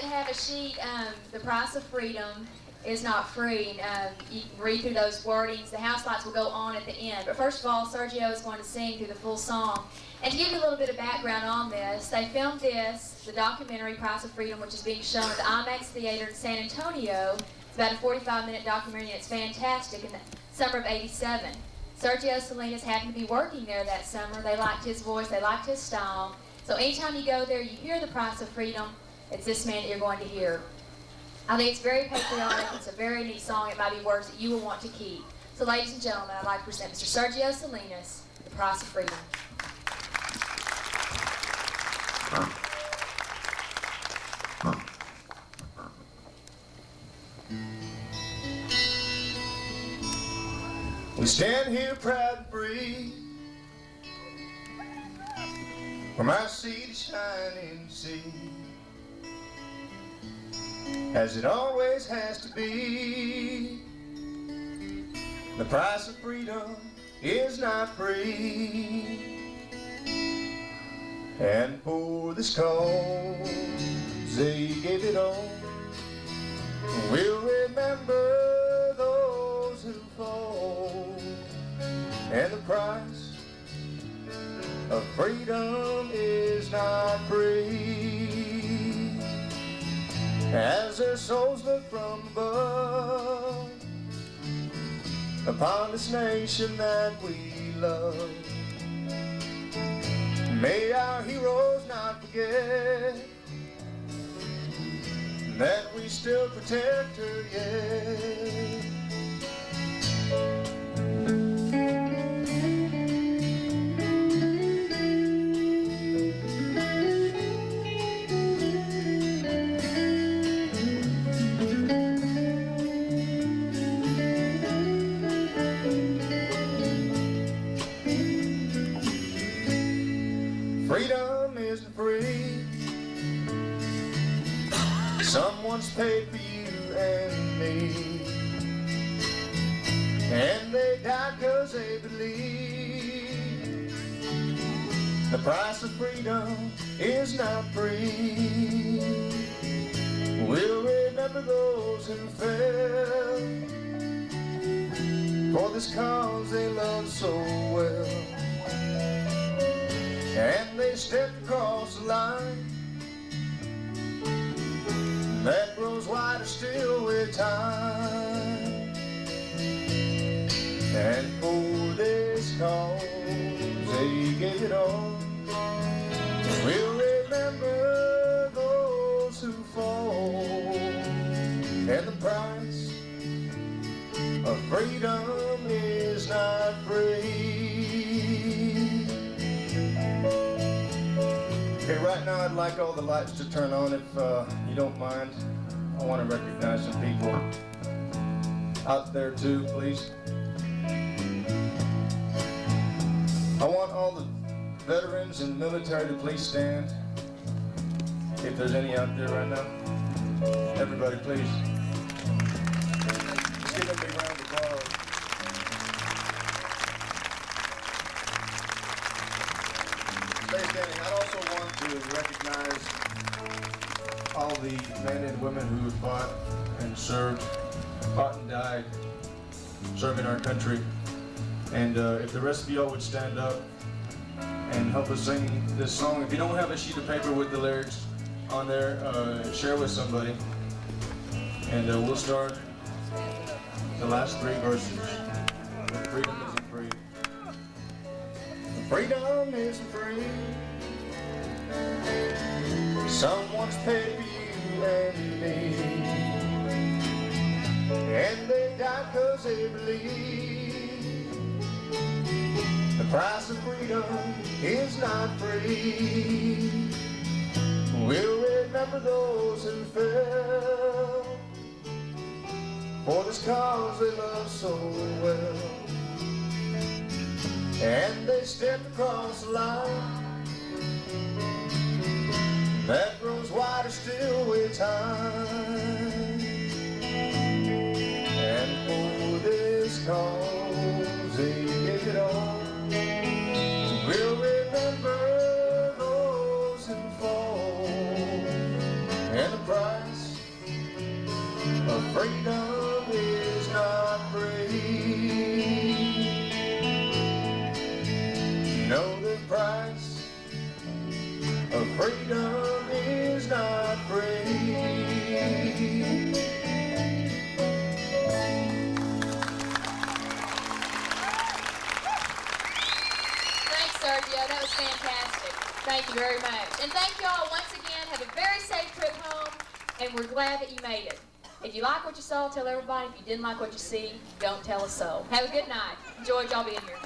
that have a sheet, um, the price of freedom is not free. Um, you can read through those wordings. The house lights will go on at the end. But first of all, Sergio is going to sing through the full song. And to give you a little bit of background on this, they filmed this, the documentary Price of Freedom, which is being shown at the IMAX Theater in San Antonio. It's about a 45-minute documentary, and it's fantastic, in the summer of 87. Sergio Salinas happened to be working there that summer. They liked his voice, they liked his style. So anytime you go there, you hear the Price of Freedom, it's this man that you're going to hear. I think it's very patriotic. It's a very neat song. It might be words that you will want to keep. So ladies and gentlemen, I'd like to present Mr. Sergio Salinas, The Price of Freedom. We stand here proud and free From our sea is shining sea As it always has to be. The price of freedom is not free. And for this cause they gave it all. We'll remember those who fall. And the price of freedom is not free As their souls look from above Upon this nation that we love May our heroes not forget That we still protect her yet Freedom isn't free. Someone's paid for you and me. And they died cause they believe the price of freedom is not free. We'll remember those who fell for this cause they loved so well. And stepped across the line that grows wider still with time. I'd like all the lights to turn on if uh, you don't mind. I want to recognize some people out there too, please. I want all the veterans and military to please stand. If there's any out there right now. Everybody, please. Give round of applause. I'd also to recognize all the men and women who fought and served, fought and died, serving our country. And uh, if the rest of y'all would stand up and help us sing this song. If you don't have a sheet of paper with the lyrics on there, uh, share with somebody. And uh, we'll start the last three verses. Freedom isn't free. Freedom isn't free. Someone's paid you and me. And they died cause they believe the price of freedom is not free. We'll remember those who fell for this cause they love so well. And they stepped across the line wider still with time. And for this cause they gave it all. We'll remember those who fall and the price of Freedom is not free. Know the price of freedom Sergio. That was fantastic. Thank you very much. And thank you all once again. Have a very safe trip home, and we're glad that you made it. If you like what you saw, tell everybody. If you didn't like what you see, don't tell a soul. Have a good night. Enjoyed y'all being here.